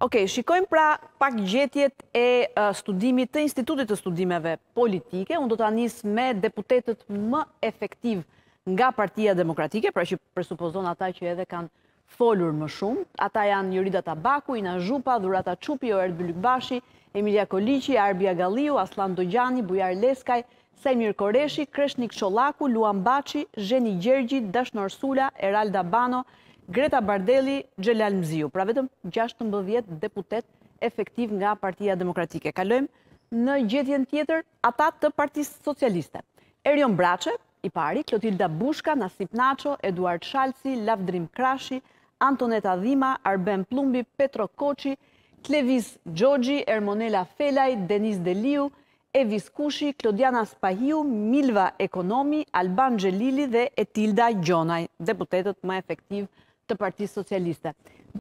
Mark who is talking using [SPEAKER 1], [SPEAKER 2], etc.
[SPEAKER 1] Okej, shikojmë pra pak gjetjet e studimit të Institutit të Studimeve Politike. Unë do ta nis me deputetët më efektiv nga partia demokratike, pra që presupozon ata që edhe kanë folur më shumë. Ata janë Jorida Tabaku, Ina Zhupa, Dhurata Çupi, Oerd Bylykbashi, Emilia Koliqi, Arbi Agalliu, Asllan Dogjani, Bujar Leskaj, Saimir Korreshi, Kreshnik Çollaku, Luan Baçi, Zheni Gjergji, Dashnor Sula, Eralda Bano, Greta Bardeli, Xhelal Mziu. Pra vetëm 16 deputetë efektiv nga Partia Demokratike. Kalojmë në gjetjen tjetër ata të Partisë Socialiste. Erion Braçe, i pari, Klotilda Bushka, Nasip Naço, Eduard Shalsi, Lavdrim Krashi, Antoneta Dhima, Arben Pëllumbi, Petro Koçi, Klevis Xhoxhi, Ermonela Felaj, Denis Deliu, Evis Kushi, Klodiana Spahiu, Milva Ekonomi, Alban Xhelili dhe Etilda Gjonaj, deputetët më efektivë të Partisë Socialiste.